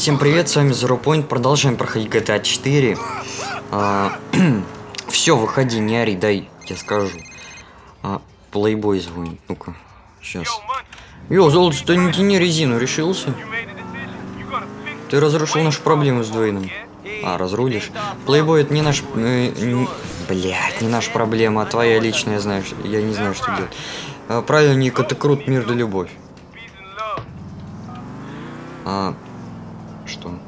Всем привет, с вами Zero Point. Продолжаем проходить GTA 4. А, все, выходи, не ори, дай, я скажу. А, плейбой звонит, ну-ка, сейчас. Йо, золото, ты не тяни резину, решился? Ты разрушил нашу проблему с Дуэйном. А, разрулишь? Плейбой это не наш... Э, не, не наша проблема, а твоя личная, знаешь, я не знаю, что делать. А, правильно, Ник, это крут, мир да любовь. А, что?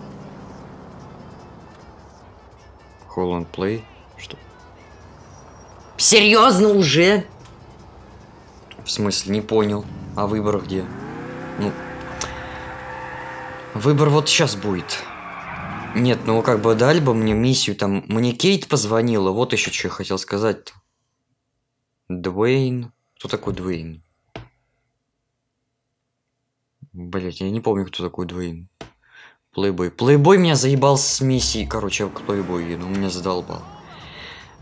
Холланд Плей? Что? Серьезно уже? В смысле, не понял. А выбор где? Ну, выбор вот сейчас будет. Нет, ну как бы дали бы мне миссию, там, мне Кейт позвонила, вот еще что я хотел сказать-то. Дуэйн. Кто такой Дуэйн? Блять, я не помню, кто такой Дуэйн. Плейбой. Плейбой меня заебал с миссией, короче, к Плейбой еду, меня задолбал.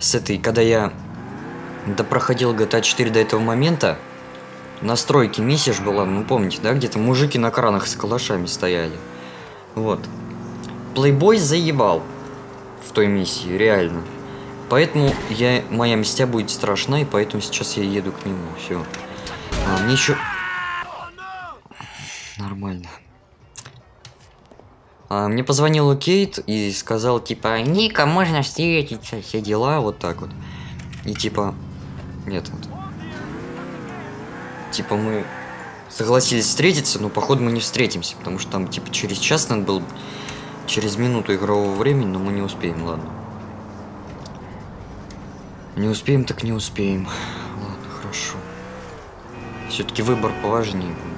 С этой, когда я допроходил GTA 4 до этого момента, настройки миссия ж была, ну помните, да, где-то мужики на кранах с калашами стояли. Вот. Плейбой заебал в той миссии, реально. Поэтому я, моя мстя будет страшна, и поэтому сейчас я еду к нему, все. А, мне еще... Нормально. А, мне позвонила Кейт и сказал, типа, Ника, можно встретиться, все дела, вот так вот. И типа, нет, вот. Типа мы согласились встретиться, но походу мы не встретимся, потому что там типа через час надо было, через минуту игрового времени, но мы не успеем, ладно. Не успеем, так не успеем. Ладно, хорошо. Все-таки выбор поважнее будет.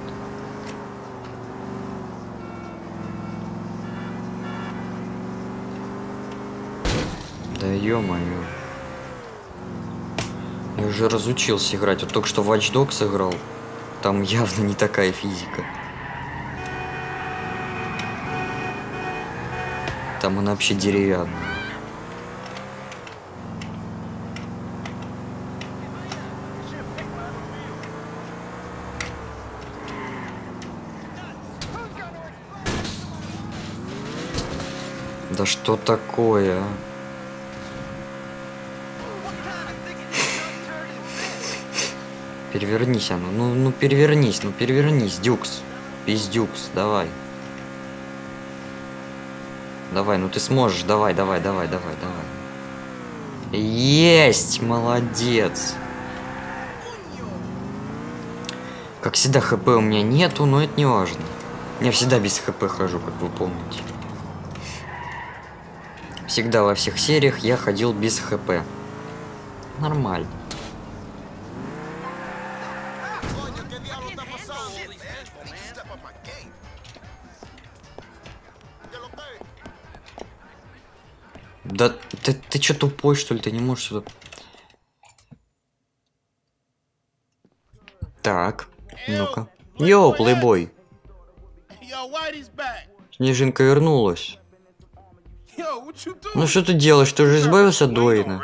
Ё-моё. Я уже разучился играть. Вот только что Watch Dogs сыграл. Там явно не такая физика. Там она вообще деревянная. Да что такое, а? Перевернись оно. Ну, ну перевернись, ну перевернись, Дюкс. Пиздюкс, давай. Давай, ну ты сможешь, давай, давай, давай, давай, давай. Есть, молодец. Как всегда, хп у меня нету, но это не важно. Я всегда без хп хожу, как вы помните. Всегда во всех сериях я ходил без хп. Нормально. Ты, ты что тупой, что ли? Ты не можешь сюда... Так, ну-ка. Йоу, плейбой. Снежинка вернулась. Ну что ты делаешь? Ты уже избавился от Дуэйна?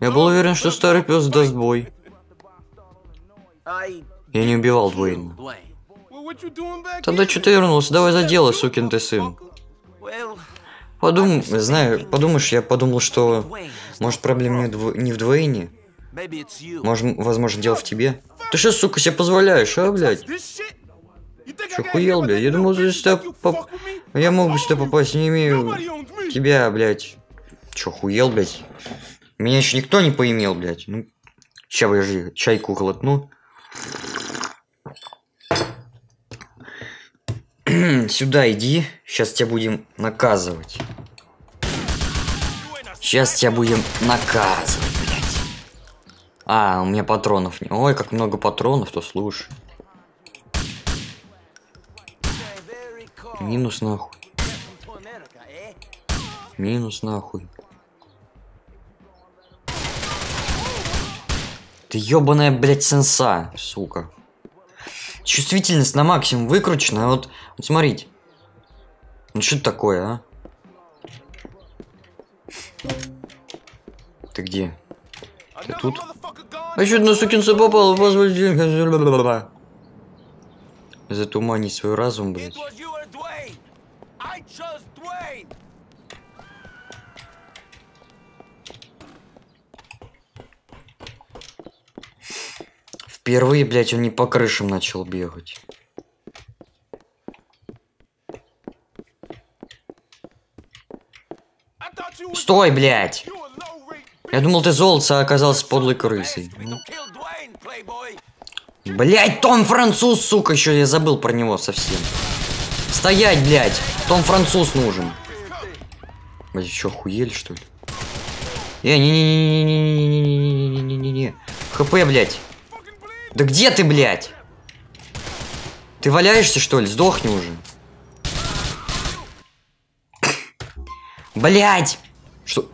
Я был уверен, что старый пес даст бой. Я не убивал Дуэйна. Тогда что ты вернулся? Давай за дело, сукин ты сын. Подум... Знаю, подумаешь, я подумал, что... Может, проблема не, дв... не в Дуэйне? Может, возможно, дело в тебе? Ты что, сука, себе позволяешь, а, блядь? Что, хуел, блядь? Я думал, что сюда поп... Я мог бы сюда попасть, не имею тебя, блядь. Чё, хуел, блядь? Меня еще никто не поимел, блядь. Ну, ща, подожди, чайку глотну. Сюда иди, сейчас тебя будем наказывать. Сейчас тебя будем наказывать, блядь. А, у меня патронов не... Ой, как много патронов, то слушай. Минус нахуй. Минус нахуй. Ты ёбаная, блядь, сенса, сука. Чувствительность на максимум выкручена, вот, вот смотрите. Ну что такое, а? Ты где? Ты тут? А еще одно сукинца попало, позвольте. Затуманить свой разум, блядь. Впервые, блядь, он не по крышам начал бегать. Стой, блядь! Я думал, ты золото, а оказался подлой крысой. Блять, Том француз, сука, еще я забыл про него совсем. Стоять, блядь! Том француз нужен. Блять, что, охуели, что ли? Э, не-не-не-не-не-не-не-не-не-не-не-не. ХП, блядь. Да где ты, блядь? Ты валяешься, что ли? Сдохни уже. Блядь! Что?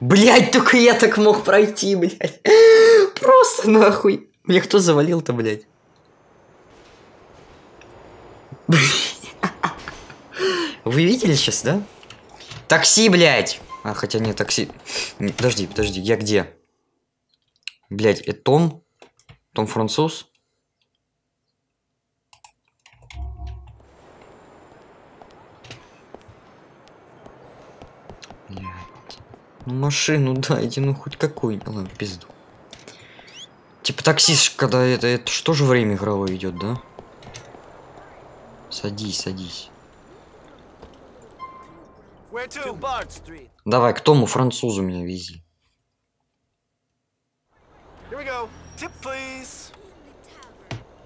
Блядь, только я так мог пройти, блядь. Просто нахуй. Мне кто завалил-то, блядь? Вы видели сейчас, да? Такси, блядь! А, хотя нет, такси... Подожди, подожди, я где? Блять, это Том? Том француз? Блять. Ну машину дайте, ну хоть какую. Ладно, пизду. Типа таксист, когда это, это что же время игровое идет, да? Садись, садись. Давай, к тому французу меня вези.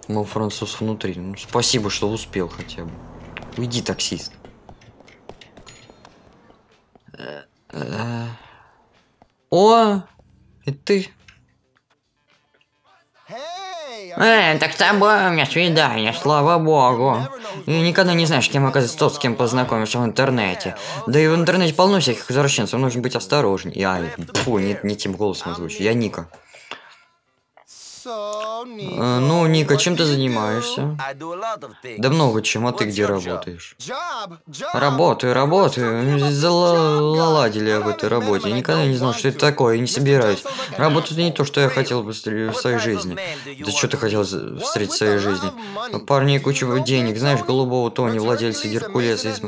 Мол, француз внутри. Ну, спасибо, что успел хотя бы. Уйди, таксист. О, и ты. Эй, так с тобой у меня свидание, слава богу. И никогда не знаешь, кем оказывается тот, с кем познакомишься в интернете. Да и в интернете полно всяких извращенцев, нужно быть осторожней. Я, фу, не, не тем голосом звучу. Я Ника. А, ну, Ника, чем ты занимаешься? Да много чем, а ты где работаешь? Работаю, работаю. Заладили об этой работе. Я никогда не знал, что это такое, и не собираюсь. Работа это не то, что я хотел бы в своей жизни. Да что ты хотел встретить в своей жизни? Парни кучу денег, знаешь, голубого Тони, владельца Геркулеса из...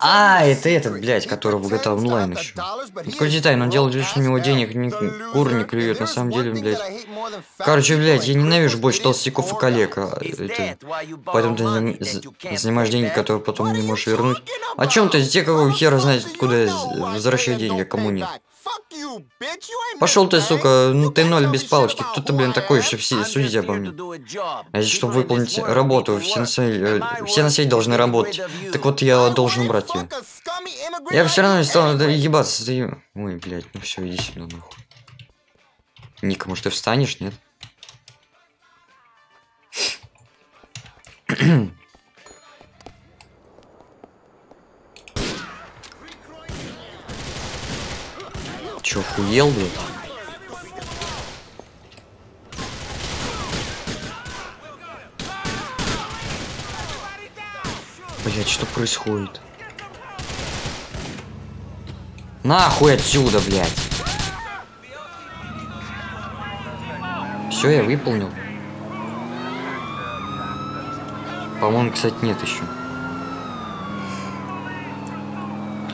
А, это этот, блядь, который в GTA Online еще. Скажи тайну, он делает вид, что у него денег ни кур не клюет, на самом деле, блядь. Короче, блядь, я ненавижу больше толстяков и коллег. А, это... Поэтому ты занимаешь деньги, которые потом не можешь вернуть. О чем ты? Те, какого хера знает, откуда возвращать деньги, кому нет? Пошел ты, сука, ну ты ноль без палочки. Кто ты, блин, такой, что все судить обо мне? А здесь, чтобы выполнить работу, все на, свете, э, все на свете должны работать. Так вот, я должен брать ее. Я все равно не стану ебаться. Ой, блядь, ну все, иди сюда, нахуй. Ника, может ты встанешь, нет? Чё, хуел, блядь? Блять, что происходит? Нахуй отсюда, блядь! Все, я выполнил. По-моему, кстати, нет еще.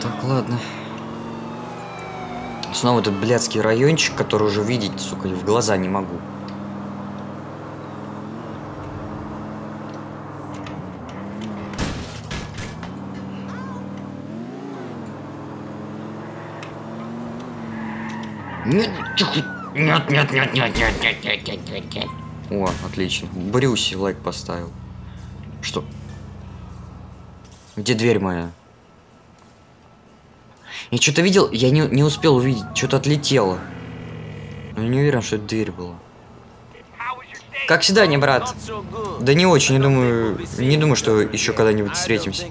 Так, ладно. Снова этот блядский райончик, который уже видеть, сука, в глаза не могу. Нет, нет, нет, нет, нет, нет, нет, нет, нет, нет. О, отлично. Брюси лайк поставил. Где дверь моя? Я что-то видел, я не, не успел увидеть, что-то отлетело. Но я не уверен, что это дверь была. Как всегда, не брат. Да не очень, не думаю, не думаю, что еще когда-нибудь встретимся.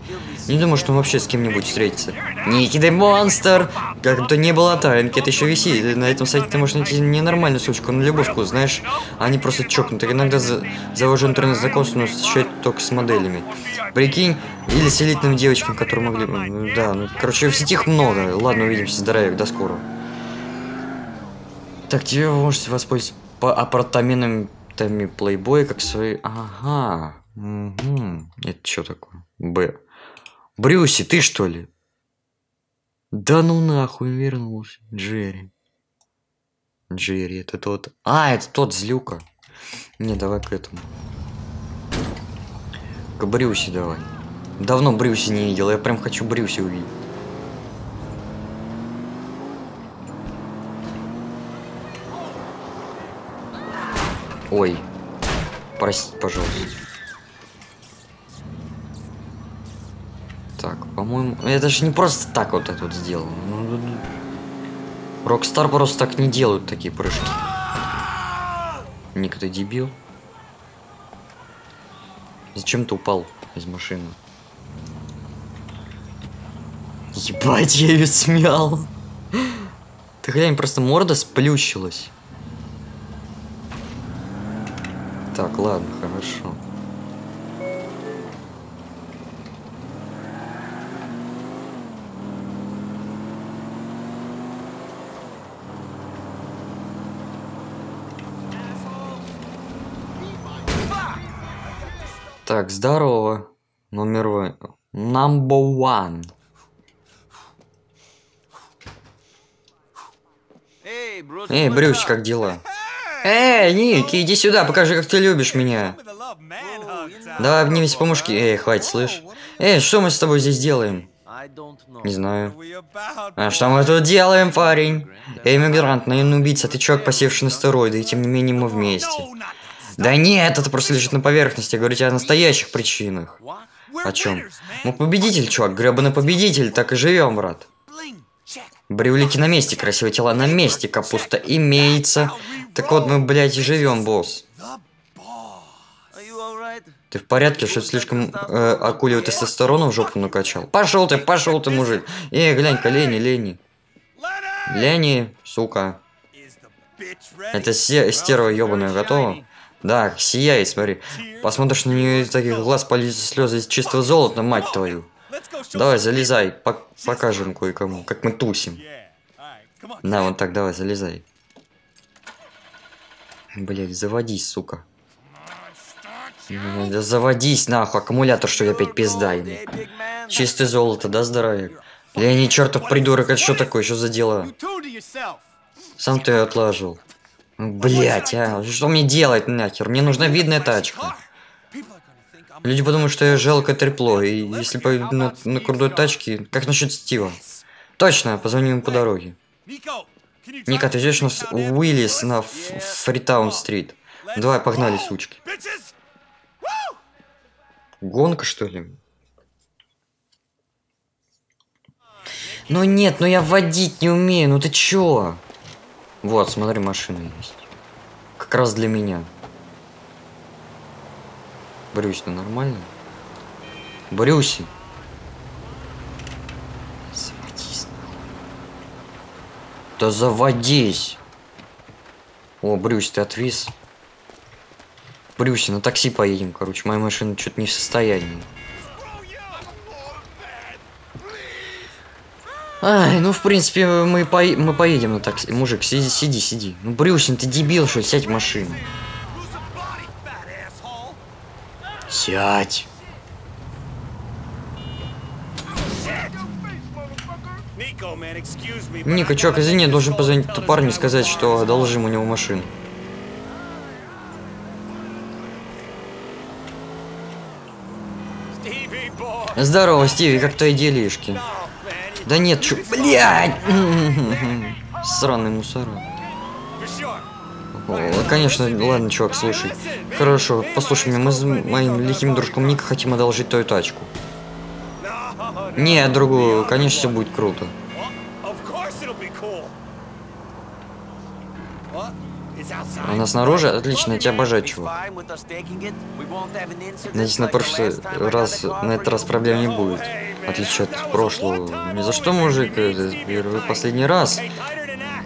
Не думаю, что он вообще с кем-нибудь встретится. Никида монстр! Как будто не было тайнки, это еще висит. На этом сайте ты можешь найти ненормальную сучку на любой вкус, знаешь. Они просто чокнуты. Иногда за... завожу интернет-знакомство, но встречают только с моделями. Прикинь, или с элитными девочками, которые могли бы... Да, ну, короче, в сети их много. Ладно, увидимся, здоровья, до скорого. Так, тебе вы можете воспользоваться по апартаментам плейбоя как свои... Ага. Угу. Это что такое? Б. Брюси, ты что ли? Да ну нахуй вернулся. Джерри. Джерри, это тот... А, это тот злюка. Не, давай к этому. К Брюси давай. Давно Брюси не видел, я прям хочу Брюси увидеть. Ой. Прости, пожалуйста. Так, по-моему... Это же не просто так вот это вот сделано. Rockstar просто так не делают такие прыжки. Ник, ты дебил? Зачем ты упал из машины? Ебать, я ее смял. Ты глянь, просто морда сплющилась. Так, ладно, хорошо. Так, здорово. Номер number one. Эй, Брюс, как дела? Эй, Ник, иди сюда, покажи, как ты любишь меня. Давай обнимись по мушке. Эй, хватит, слышь. Эй, что мы с тобой здесь делаем? Не знаю. А что мы тут делаем, парень? Эй, иммигрант, наемный убийца, ты чувак, посевший на стероиды, и тем не менее мы вместе. Да нет, это просто лежит на поверхности. Я говорю тебе о настоящих причинах. О чем? Мы победитель, чувак, гребаный победитель, так и живем, брат. Брюлики на месте, красивые тела на месте, капуста имеется. Так вот мы, блядь, и живем, босс. Ты в порядке, что слишком э, акулию тестостерона в жопу накачал? Пошел ты, пошел ты, мужик. Эй, глянь-ка, Лени, Лени. Лени, сука. Это стерва ебаная готова? Да, сияй, смотри. Посмотришь на нее из таких глаз полезут слезы из чистого золота, мать твою. Давай, залезай, пок покажем кое-кому, как мы тусим. На, вот так, давай, залезай. Блять, заводись, сука. Да заводись, нахуй, аккумулятор, что я опять пизда ему. Чистое золото, да, здоровье? Лени, чертов придурок, это что такое, что за дело? Сам ты отлаживал. Блять, а, что мне делать нахер? Мне нужна видная тачка. Люди подумают, что я жалко трепло, и если поеду на, на крутой тачке, как насчет Стива? Точно, позвоню ему по дороге. Ника, ты ждешь нас Уиллис на Фритаун-стрит? Давай, погнали, сучки. Гонка, что ли? Ну нет, ну я водить не умею, ну ты чё? Вот, смотри, машина есть. Как раз для меня. Брюсь, ну нормально? Брюси. Заводись, Да заводись. О, Брюсь, ты отвис. Брюси, на такси поедем, короче. Моя машина что-то не в состоянии. Ай, ну в принципе мы, по мы поедем на такси. Мужик, сиди, сиди, сиди. Ну Брюсин, ты дебил, что сядь в машину. Сядь. Ника, чувак, извини, должен позвонить парню и сказать, что одолжим у него машину. Здорово, Стиви, как твои делишки? Да нет, чё... Блядь! Сраный мусора. О, конечно, ладно, чувак, слушай. Хорошо, послушай меня, мы с моим лихим дружком Ника хотим одолжить твою тачку. Не, другую, конечно, все будет круто. Она снаружи? Отлично, я тебя обожаю, чувак. Надеюсь, на прошлый раз, на этот раз проблем не будет. Отличие от прошлого. Ни за что, мужик, это первый последний раз.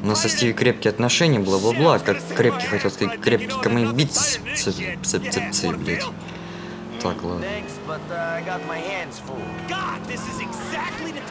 У нас со Стиви крепкие отношения, бла-бла-бла. Как крепкий, хотел сказать, крепкий ко моим бицепсы, блядь. Так, ладно.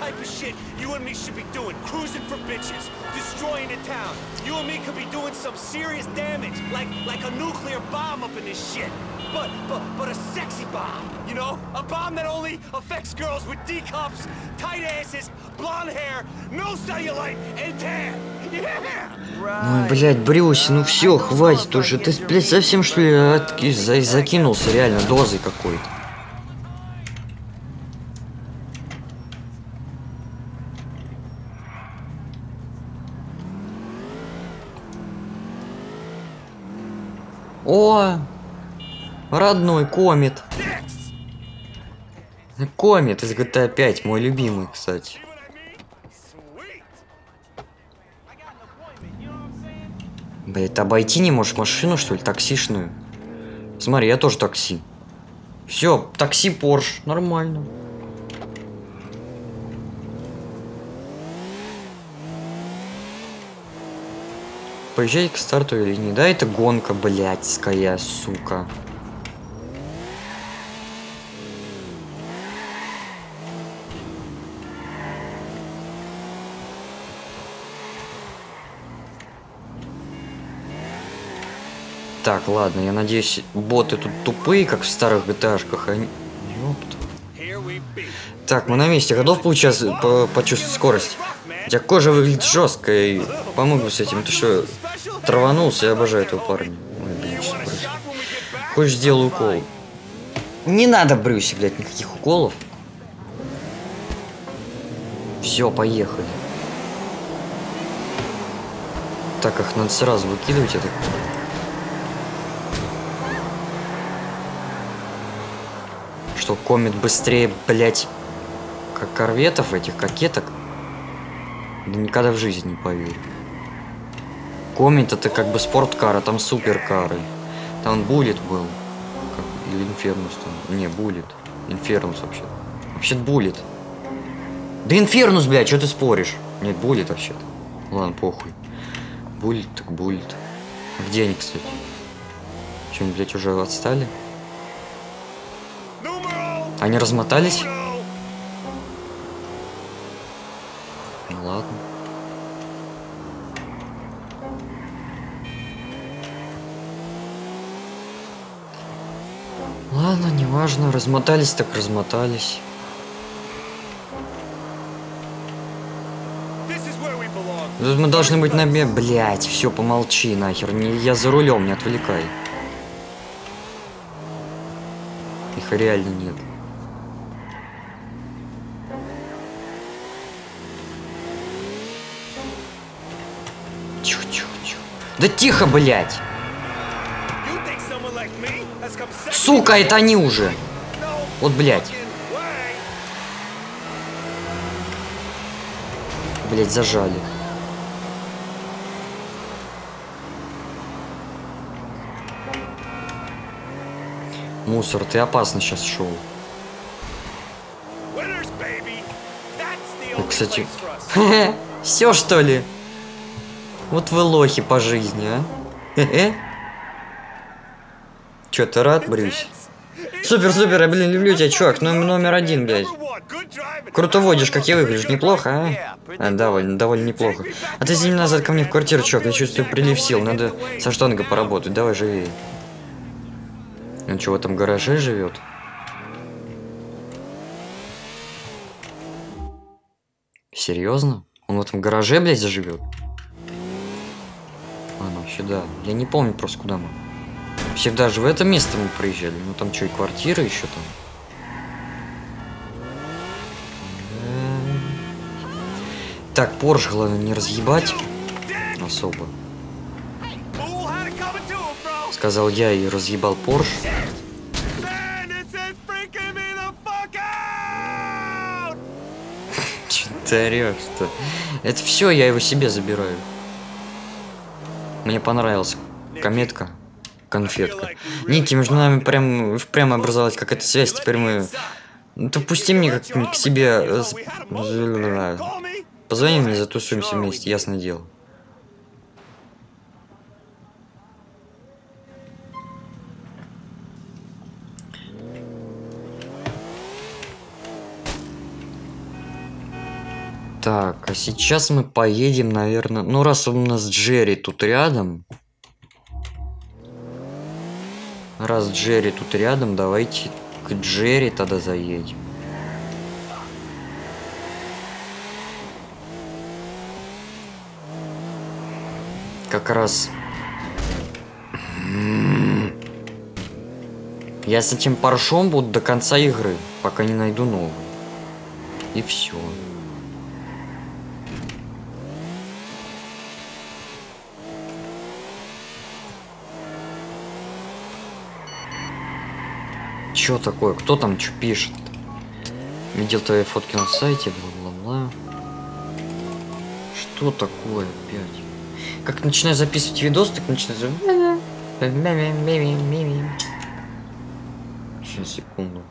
Uh, the type of shit you and me should be doing. Cruising for bitches, destroying a town. You and me could be doing some serious damage, like like a nuclear bomb up in this shit. But but but a sexy bomb, you know? A bomb that only affects girls with D cups, tight asses, blonde hair, no cellulite, and tan. Ой, блядь, Брюс, ну все, хватит уже. Ты, блядь, совсем что ли от... за... закинулся реально дозой какой-то. О, родной комет. Комет из GTA 5, мой любимый, кстати. Блять, обойти не можешь машину, что ли, таксишную? Смотри, я тоже такси. Все, такси Порш, нормально. Поезжай к стартовой линии. Да, это гонка, блядская, сука. Так, ладно, я надеюсь, боты тут тупые, как в старых GTA-шках, они... Ёпта. Так, мы на месте. Готов получать, по почувствовать скорость? У тебя кожа выглядит жестко, и помогу с этим. Ты что, траванулся? Я обожаю этого парня. Ой, блин, что происходит? Хочешь, сделаю укол? Не надо, Брюси, блядь, никаких уколов. Все, поехали. Так, их надо сразу выкидывать, это что комет быстрее, блять, как корветов этих, кокеток? Да никогда в жизни не поверю. Комет это как бы спорткар, а там суперкары. Там буллет был. Как, или инфернус там. Не, буллет. Инфернус вообще. Вообще буллет. Да инфернус, блядь, что ты споришь? Нет, буллет вообще-то. Ладно, похуй. Буллет так буллет. А где они, кстати? Что-нибудь, блядь, уже отстали? Они размотались? Ну ладно. Неважно, размотались так размотались. Тут мы должны быть на... Блять, все, помолчи нахер. Не, я за рулем, не отвлекай. Их реально нет. Да тихо, блядь! Сука, это они уже! Вот, блядь. Блядь, зажали. Мусор, ты опасно сейчас шел. кстати, все что ли? Вот вы лохи по жизни, а? Чё, ты рад, Брюс? Супер, супер, я, блин, люблю тебя, чувак, номер, номер один, блядь. Круто водишь, как я выгляжу, неплохо, а? а? довольно, довольно неплохо. А ты займи назад ко мне в квартиру, чувак, я чувствую прилив сил, надо со штангой поработать, давай живее. Он что, в этом гараже живет? Серьезно? Он в этом гараже, блядь, заживет? вообще, да. Я не помню просто, куда мы. Вообще, даже в это место мы проезжали. Ну, там что, и квартира еще там. Так, Порш, главное, не разъебать особо. Сказал я и разъебал Порш. Че ты орешь-то? Это все, я его себе забираю. Мне понравилась кометка, конфетка. Ники, между нами прям, прямо образовалась какая-то связь, теперь мы... Ты мне как к себе... Э, ну, Позвони мне, затусуемся вместе, ясное дело. Так, а сейчас мы поедем, наверное... Ну, раз у нас Джерри тут рядом... Раз Джерри тут рядом, давайте к Джерри тогда заедем. Как раз... Я с этим паршом буду до конца игры, пока не найду новый. И все. Чё такое? Кто там что пишет? Видел твои фотки на сайте, бла-бла-бла. Что такое опять? Как начинаю записывать видос, так начинаю... Сейчас, секунду.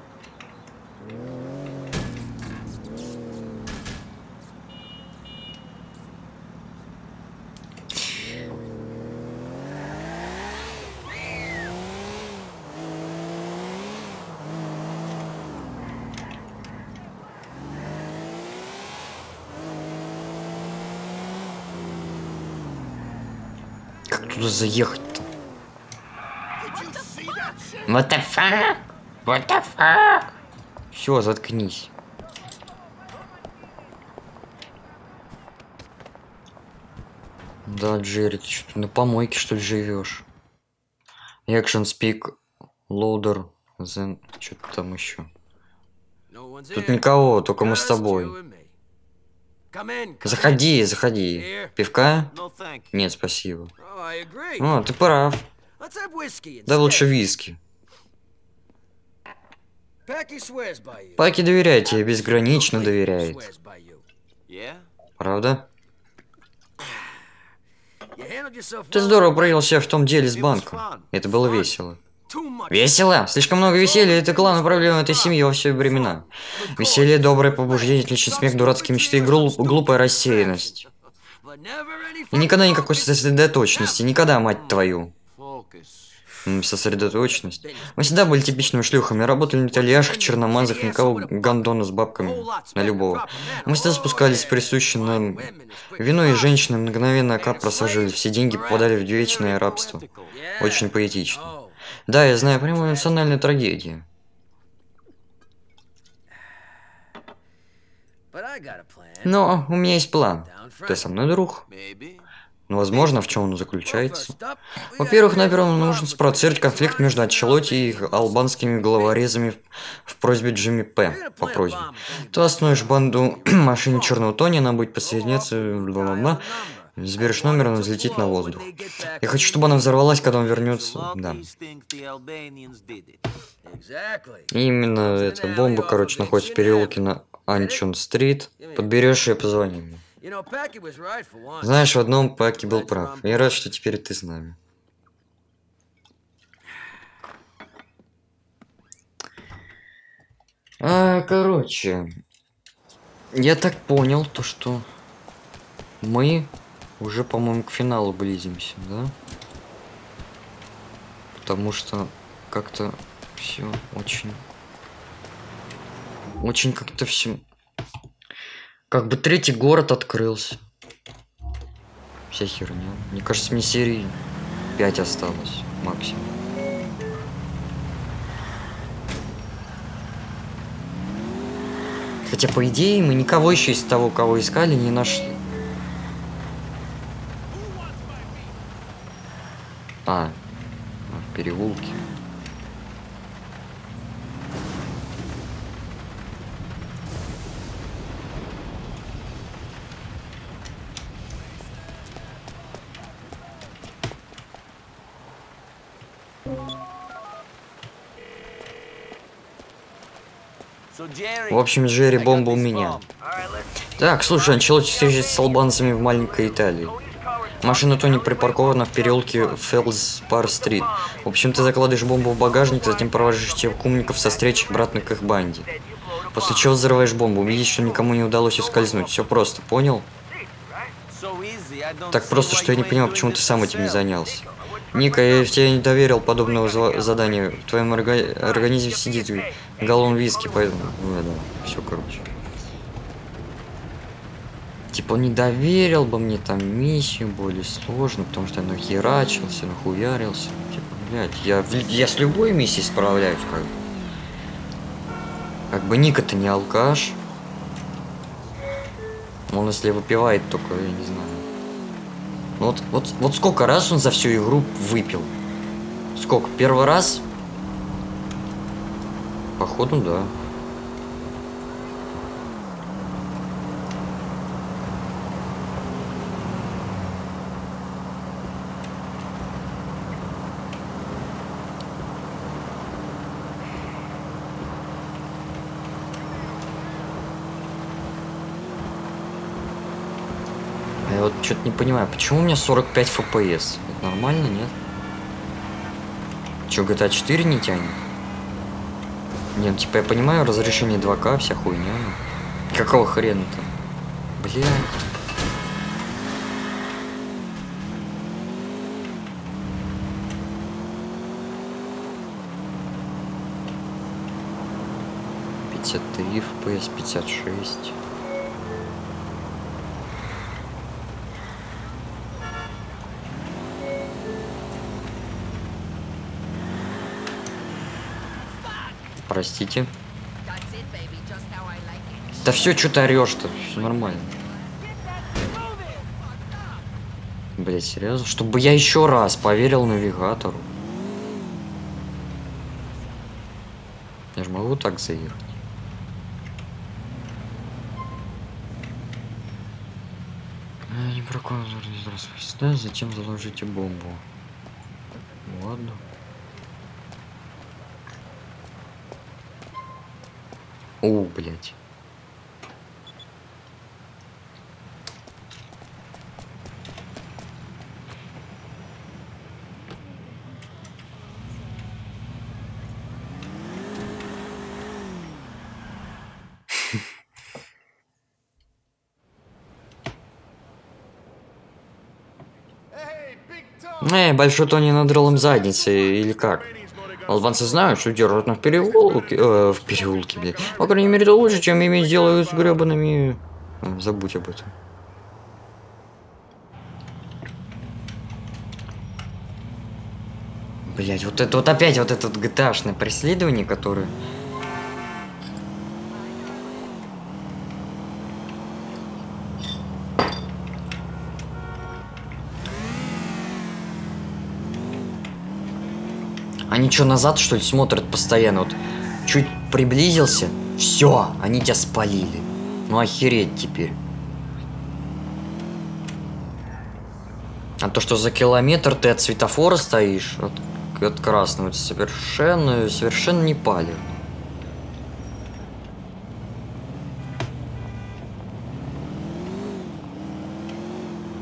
Туда заехать-то? What the fuck? What the fuck? Все, заткнись. Да, Джерри, ты что, на помойке что ли живешь? Action speak loader, then что-то там еще. Тут никого, только мы с тобой. Заходи, заходи. Пивка? Нет, спасибо. О, ты прав. Да лучше виски. Паки доверяет тебе, безгранично доверяет. Правда? Ты здорово проявил себя в том деле с банком. Это было весело. Весело? Слишком много веселья – это главная проблема этой семьи во все времена. Веселье, доброе побуждение, отличный смех, дурацкие мечты и глуп, глупая рассеянность. И никогда никакой сосредоточенности, никогда, мать твою. Сосредоточенность. Мы всегда были типичными шлюхами, работали на итальяшках, черномазах, никого гандона с бабками, на любого. Мы всегда спускались с присущим нам вино и женщины мгновенно кап просаживали, все деньги попадали в вечное рабство. Очень поэтично. Да, я знаю, прямо национальная трагедия. Но у меня есть план. Ты со мной, друг? Ну, возможно, в чем он заключается. Во-первых, наверное, нужно спровоцировать конфликт между Анчелоти и албанскими головорезами в просьбе Джимми П. По просьбе. Ты основишь банду машине Черного Тони, она будет подсоединяться, бла-бла-бла. Заберешь номер, он взлетит на воздух. Я хочу, чтобы она взорвалась, когда он вернется. Да. Именно эта бомба, короче, находится в переулке на Анчон-стрит. Подберешь и позвони мне. Знаешь, в одном Паки был прав. Я рад, что теперь ты с нами. А, короче, я так понял, то что мы уже, по-моему, к финалу близимся, да? Потому что как-то все очень... Очень как-то все... Как бы третий город открылся. Вся херня. Мне кажется, мне серии 5 осталось максимум. Хотя, по идее, мы никого еще из того, кого искали, не нашли. А, в переулке. В общем, Джерри бомба у меня. Так, слушай, Анчелоти встречается с албанцами в маленькой Италии. Машина Тони припаркована в переулке Фелспар-стрит. В общем, ты закладываешь бомбу в багажник, затем провожаешь тех умников со встречи обратно к их банде. После чего взрываешь бомбу, убедись, что никому не удалось ускользнуть. Все просто, понял? Так просто, что я не понимаю, почему ты сам этим не занялся. Ника, я тебе не доверил подобного задания. В твоем орга организме сидит галлон виски, поэтому... Ну, да, все, короче. Типа не доверил бы мне там миссию более сложную, потому что я нахерачился, нахуярился. Типа, блядь, я, я с любой миссией справляюсь, как бы. Как бы Ника-то не алкаш. Он если выпивает только, я не знаю. Вот, вот, вот сколько раз он за всю игру выпил? Сколько? Первый раз? Походу, да. вот что-то не понимаю, почему у меня 45 FPS? Это нормально, нет? Че, GTA 4 не тянет? Нет, типа я понимаю, разрешение 2К, вся хуйня. Какого хрена-то? Блядь. три FPS 56 Простите. Да все, что ты орешь-то? Все нормально. Блять, серьезно? Чтобы я еще раз поверил навигатору. Я же могу так заехать. Не прокладывайте, да, затем заложите бомбу. Ладно. О, блядь. Эй, большой Тони надрал им задницы, или как? Албанцы знают, что держат на переулке, э, в переулке, блядь. По крайней мере, это лучше, чем иметь дело с гребаными... Э, забудь об этом. Блять, вот это вот опять вот это GTA-шное преследование, которое... Они что, назад, что ли, смотрят постоянно? Вот чуть приблизился, все, они тебя спалили. Ну охереть теперь. А то, что за километр ты от светофора стоишь, от, от красного, это совершенно, совершенно не палит.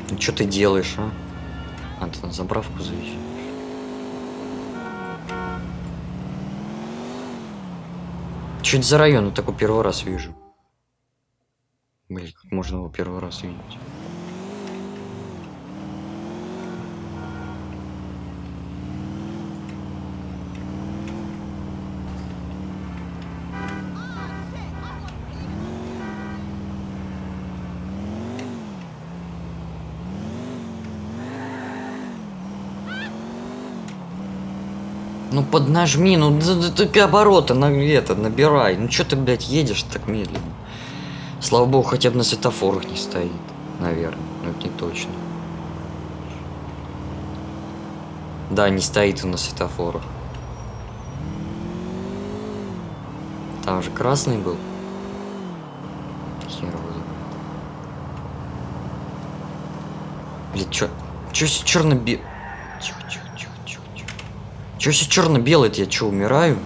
Ну, что ты делаешь, а? А, ты на заправку заезжаешь. Что это за район? Я такой первый раз вижу. Блин, как можно его первый раз видеть? Поднажми, ну ты обороты на это набирай. Ну что ты, блядь, едешь так медленно? Слава богу, хотя бы на светофорах не стоит, наверное. Но это не точно. Да, не стоит он на светофорах. Там же красный был. Хер его Блин, чё? Чё черно-белый? Че все черно-белое Я что, умираю?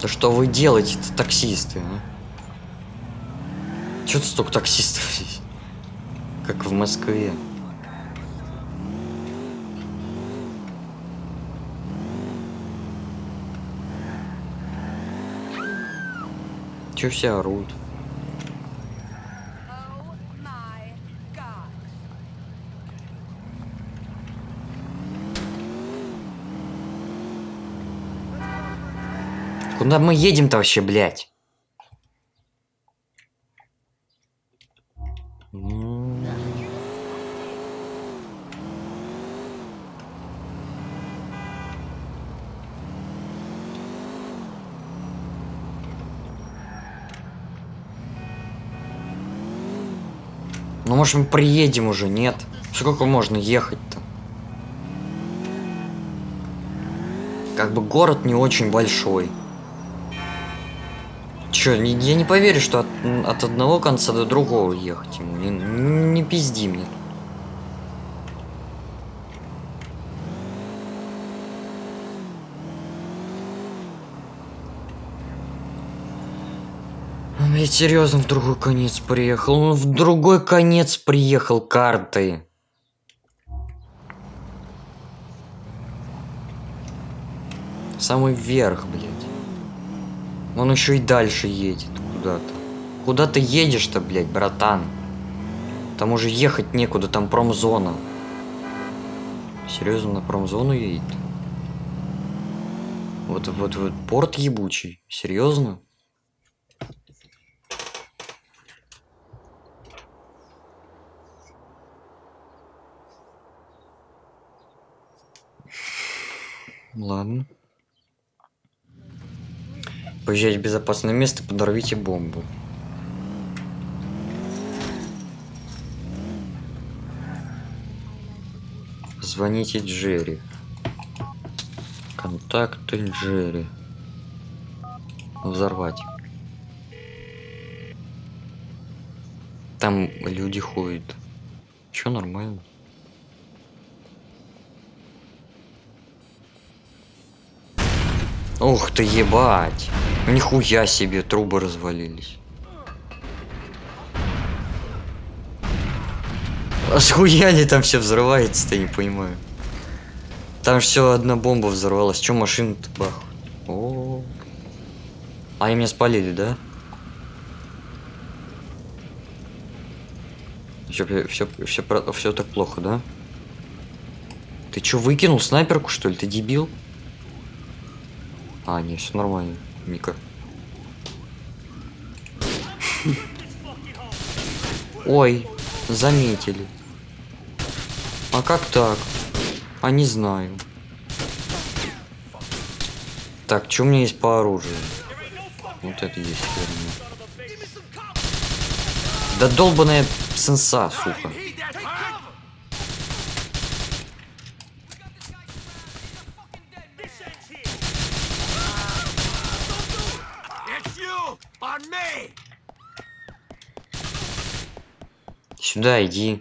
Да что вы делаете, -то, таксисты, а? Че тут столько таксистов здесь? Как в Москве. Че все орут? Куда мы едем-то вообще, блядь? Ну, может, мы приедем уже, нет? Сколько можно ехать-то? Как бы город не очень большой. Чё, я не поверю, что от, от одного конца до другого ехать ему. Не, не пизди мне. Я серьезно в другой конец приехал. Он в другой конец приехал карты. Самый верх, блядь. Он еще и дальше едет куда-то. Куда ты едешь-то, блядь, братан? Там уже ехать некуда, там промзона. Серьезно, на промзону едет? Вот, вот, вот, порт ебучий. Серьезно? Ладно. Поезжайте в безопасное место, подорвите бомбу. Звоните Джерри. Контакты Джерри. Взорвать. Там люди ходят. Чё, нормально? Ух ты, ебать. Нихуя себе, трубы развалились. А схуя они там все взрывается-то, не понимаю. Там все одна бомба взорвалась. Че машина-то бах? О, -о, О. А они меня спалили, да? Все, все, все, все так плохо, да? Ты что, выкинул снайперку, что ли? Ты дебил? А, не, все нормально, Мика. Ой, заметили. А как так? А не знаю. Так, что у меня есть по оружию? Вот это есть. Да долбаная сенса, сука. Сюда иди.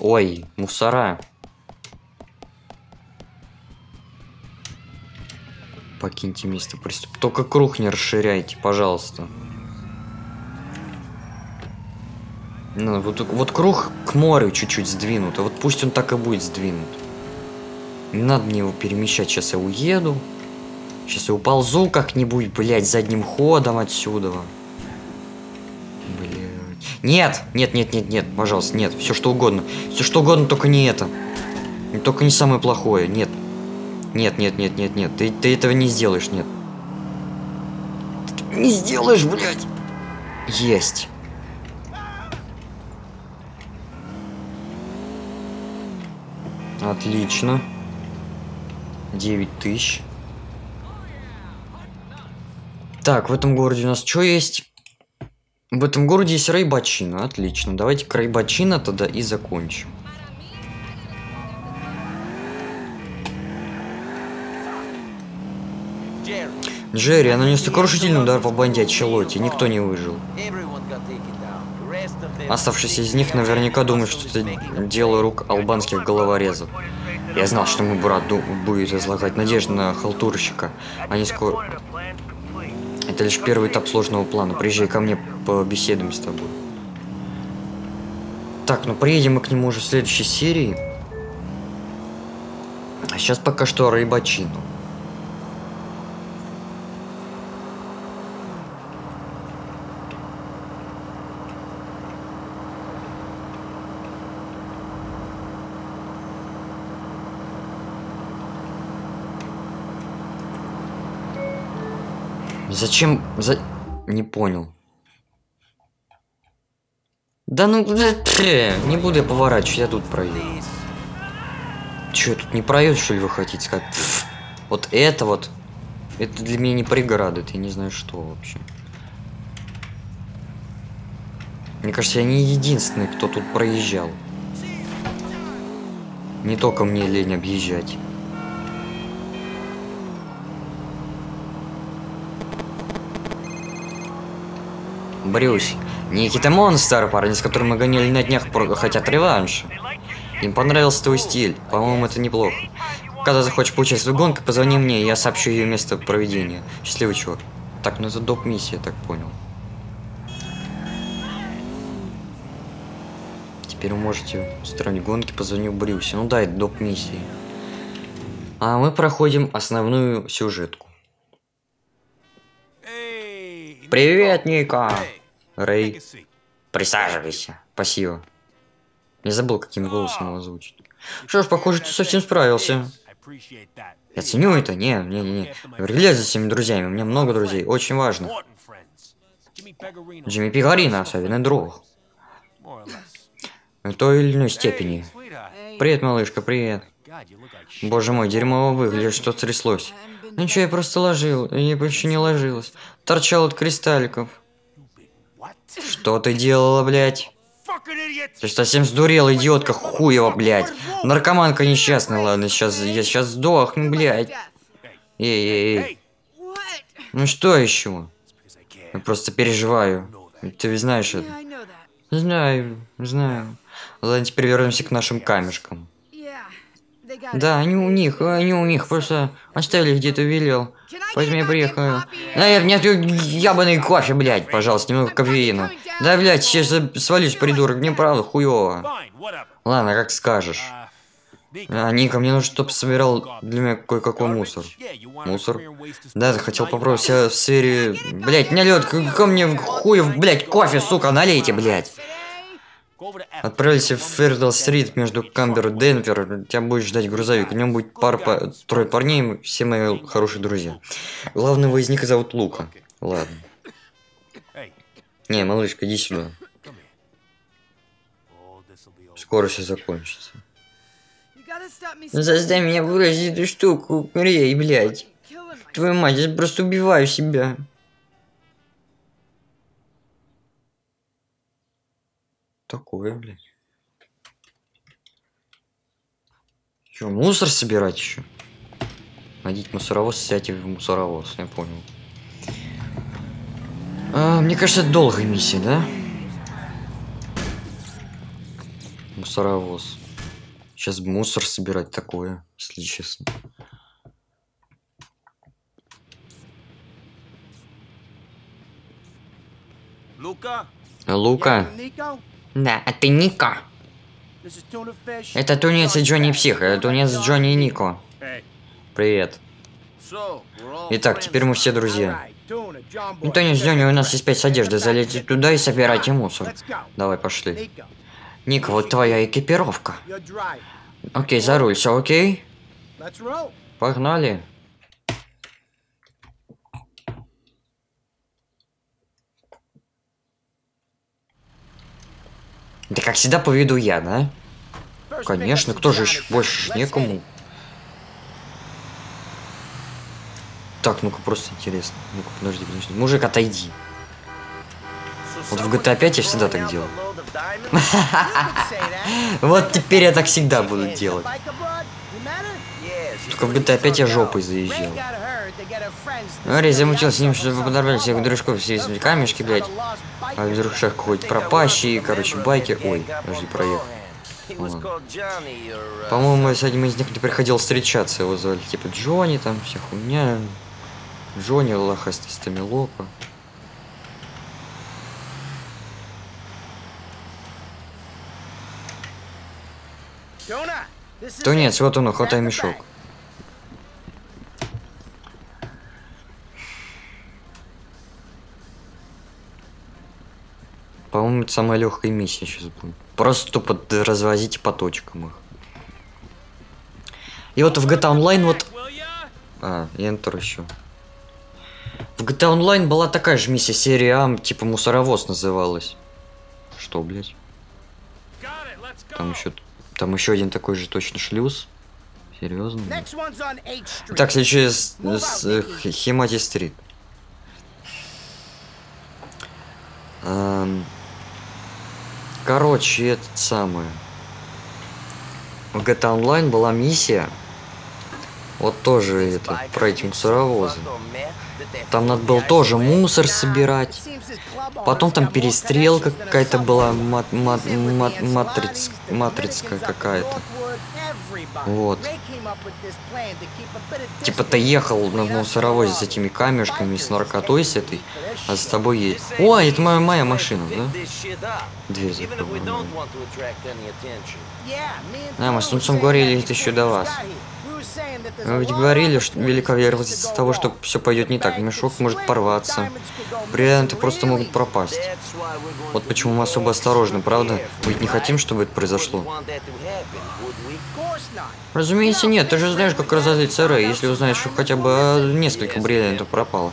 Ой, мусора. Покиньте место преступления. Только круг не расширяйте, пожалуйста. Ну, вот, вот круг к морю чуть-чуть сдвинут, а вот пусть он так и будет сдвинут. Не надо мне его перемещать. Сейчас я уеду. Сейчас я уползу как-нибудь, блядь, задним ходом отсюда. Блядь. Нет, нет, нет, нет, нет, пожалуйста, нет. Все что угодно. Все что угодно, только не это. Только не самое плохое. Нет. Нет, нет, нет, нет, нет. Ты, ты этого не сделаешь, нет. Ты не сделаешь, блядь. Есть. Отлично. 9 тысяч. Так, в этом городе у нас что есть? В этом городе есть Райбачина. Отлично. Давайте к Райбачина тогда и закончим. Джерри, она нанес сокрушительный удар по банде Челоти. Никто не выжил. Оставшиеся из них наверняка думают, что это дело рук албанских головорезов. Я знал, что мой брат будет излагать надежды на халтурщика. Они скоро... Это лишь первый этап сложного плана. Приезжай ко мне, побеседуем с тобой. Так, ну приедем мы к нему уже в следующей серии. А сейчас пока что Райбачину. Зачем? За... Не понял. Да ну, не буду я поворачивать, я тут проеду. Че, тут не проедешь, что ли, вы хотите сказать? Вот это вот, это для меня не преграда, это я не знаю что вообще. Мне кажется, я не единственный, кто тут проезжал. Не только мне лень объезжать. Брюс, Никита Монстр, парни, с которым мы гоняли на днях, хотят реванш. Им понравился твой стиль. По-моему, это неплохо. Когда захочешь поучаствовать в гонках, позвони мне, я сообщу ее место проведения. Счастливый чувак. Так, ну это доп-миссия, так понял. Теперь вы можете устроить гонки, позвоню Брюсе. Ну да, это доп-миссии. А мы проходим основную сюжетку. Привет, Ника! Рэй, присаживайся. Спасибо. Не забыл, каким голосом его озвучить. Что ж, похоже, ты совсем справился. Я ценю это. Не, не, не, не. За всеми друзьями. У меня много друзей. Очень важно. Джимми Пигарина, особенно друг. В той или иной степени. Привет, малышка, привет. Боже мой, дерьмово выглядит, что тряслось. Ничего, я просто ложил, я еще не ложилась. Торчал от кристалликов. Что ты делала, блядь? Ты совсем сдурела, идиотка хуева, блядь. Наркоманка несчастная, ладно, сейчас я сейчас сдохну, блядь. Эй, эй, эй. Ну что еще? Я просто переживаю. Ты ведь знаешь это. Знаю, знаю. Ладно, теперь вернемся к нашим камешкам. Да, они у них, они у них, просто оставили где-то велел. Я приехал. Да, нет, ябаный кофе, блядь, пожалуйста, немного кофеина. Да, блядь, сейчас свалюсь, придурок, мне правда хуёво. Ладно, как скажешь. А, Ника, мне нужно, чтобы собирал для меня кое-какой мусор. Мусор? Да, ты хотел попробовать себя в сфере... Блять, не лед, ко мне хуев, блять, кофе, сука, налейте, блять. Отправились в Фердл-стрит между Камбер и Денвер. Тебя будет ждать грузовик. В нем будет пар по... трое парней, все мои хорошие друзья. Главного из них зовут Лука. Ладно. Не, малышка, иди сюда. Скоро все закончится. Ну, заставь меня бросить эту штуку, Рей, блядь. Твою мать, я просто убиваю себя. Такое, блядь. Че, мусор собирать еще? Найдите мусоровоз, сядьте в мусоровоз, я понял. А, мне кажется, это долгая миссия, да? Мусоровоз. Сейчас мусор собирать такое, если честно. Лука? Лука? Да, а ты Ника. Это тунец и Джонни Псих, это тунец Джонни и Нико. Привет. Итак, теперь мы все друзья. Тунец Джонни, у нас есть пять одежды, залезьте туда и собирайте мусор. Давай, пошли. Ник, вот твоя экипировка. Окей, за руль, все окей? Погнали. Да как всегда поведу я, да? Конечно, кто же еще больше некому. Так, ну-ка, просто интересно. Ну-ка, подожди, подожди. Мужик, отойди. Вот в GTA 5 я всегда так делал. Вот теперь я так всегда буду делать. Только в GTA 5 я жопой заезжал. Ари замутил с ним, чтобы подорвали всех дружков, все камешки, блядь. А вдруг шаг какой-то пропащий, короче, байкер. Ой, подожди, проехал. По-моему, с одним из них не приходил встречаться, его звали типа Джонни, там вся хуйня. Джонни, лохастый Стамилопа. Тунец, вот он, хватай мешок. Это самая легкая миссия сейчас будет. Просто тупо развозить по точкам их. И вот в GTA Online вот... А, Enter еще. В GTA Online была такая же миссия серия А, типа мусоровоз называлась. Что, блядь? Там еще, там еще один такой же точно шлюз. Серьезно? Так, следующий с, с э, Химати Стрит. Эм, короче, этот самый. В GTA Online была миссия. Вот тоже это, про эти мусоровозы. Там надо было тоже мусор собирать. Потом там перестрелка какая-то была, мат, мат, мат, матриц, матрицкая какая-то. Вот. Типа ты ехал на мусоровозе с этими камешками, с наркотой с этой, а с тобой есть. О, это моя, моя машина, да? Дверь закрываю. Да, мы с Тунцом говорили это еще до вас. Вы ведь говорили, что велика вероятность того, что все пойдет не так. Мешок может порваться. Бриллианты просто могут пропасть. Вот почему мы особо осторожны, правда? Мы ведь не хотим, чтобы это произошло. Разумеется, нет. Ты же знаешь, как разозлится Рэй, если узнаешь, что хотя бы несколько бриллиантов пропало.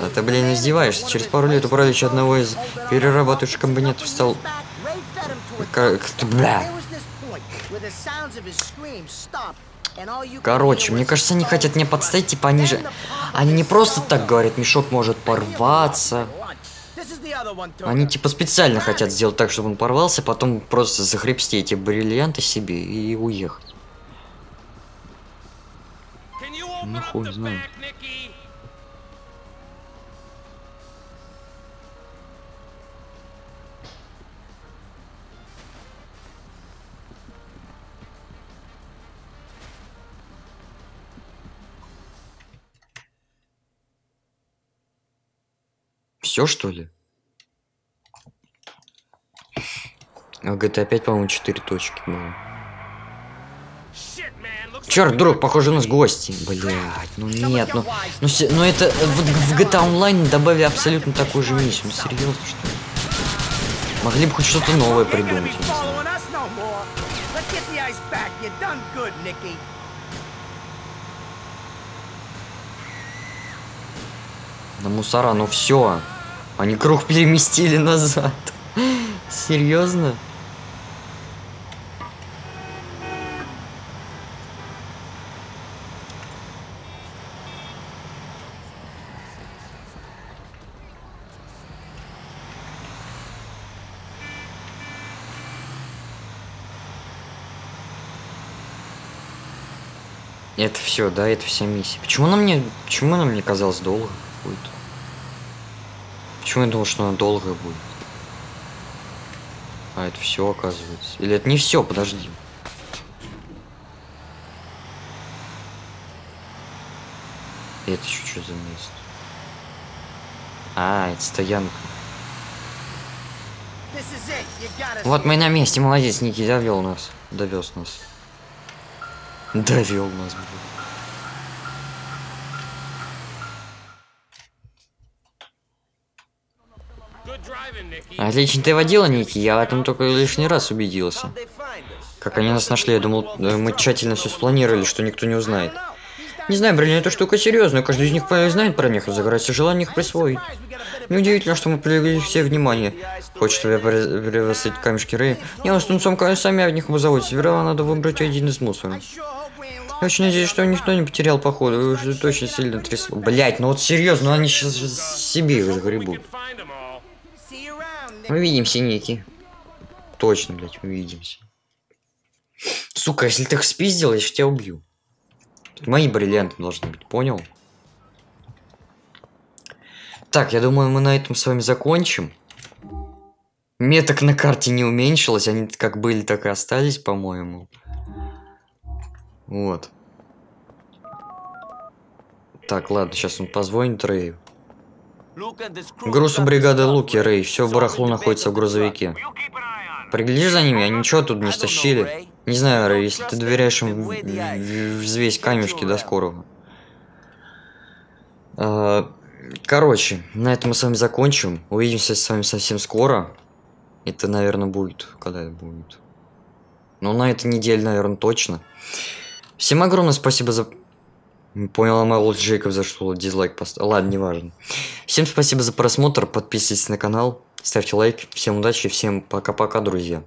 А ты, блин, издеваешься. Через пару лет управляющий одного из перерабатывающих комбинетов стал... Как... Бля. Короче, мне кажется, они хотят мне подставить, типа они же... Они не просто так говорят, мешок может порваться. Они типа специально хотят сделать так, чтобы он порвался, потом просто захребсти эти бриллианты себе и уехать. Ну хуй знает. Все что ли? А GTA 5, по-моему, 4 точки было. Черт, друг, похоже, у нас гости. Блять, ну нет, ну, ну, ну это в, в GTA Online добавили абсолютно такую же миссию. Ну серьезно, что ли? Могли бы хоть что-то новое придумать. На мусора, ну все. Они круг переместили назад. Серьезно? Это все, да, это вся миссия. Почему она мне, почему она мне казалась долго какой-то? Почему я думал, что она долго будет? А это все оказывается. Или это не все, подожди. Это еще что за место? А, это стоянка. Вот мы на месте, молодец, Ники, довел нас. Довез нас. Довел нас. Отлично ты водила, Ники, я в этом только лишний раз убедился. Как они нас нашли, я думал, э, мы тщательно все спланировали, что никто не узнает. Не знаю, блин, эта штука серьезная, каждый из них знает про них, загорается желание их присвоить. Неудивительно, что мы привлекли все внимание. Хочет тебя превосходить камешки Рэй. Не, мы с Тунцом сами от них позаботитесь. Вероятно, надо выбрать один из мусора. Очень надеюсь, что никто не потерял походу. Вы уже точно сильно трясло. Блять, ну вот серьезно, они сейчас себе их загребут. Увидимся, Ники. Точно, блядь, увидимся. Сука, если ты их спиздил, я тебя убью. Мои бриллианты должны быть, понял? Так, я думаю, мы на этом с вами закончим. Меток на карте не уменьшилось, они как были, так и остались, по-моему. Вот. Так, ладно, сейчас он позвонит Рэю. Груз у бригады Луки, Рэй. Все барахло находится в грузовике. Пригляди за ними, они ничего тут не стащили. Не знаю, Рэй, если ты доверяешь им взвесь камешки до скорого. А, короче, на этом мы с вами закончим. Увидимся с вами совсем скоро. Это, наверное, будет. Когда это будет? Ну, на этой неделе, наверное, точно. Всем огромное спасибо за Понял, Майлз Джейкоб за что дизлайк поставил. Ладно, неважно. Всем спасибо за просмотр, подписывайтесь на канал, ставьте лайк. Всем удачи, всем пока-пока, друзья.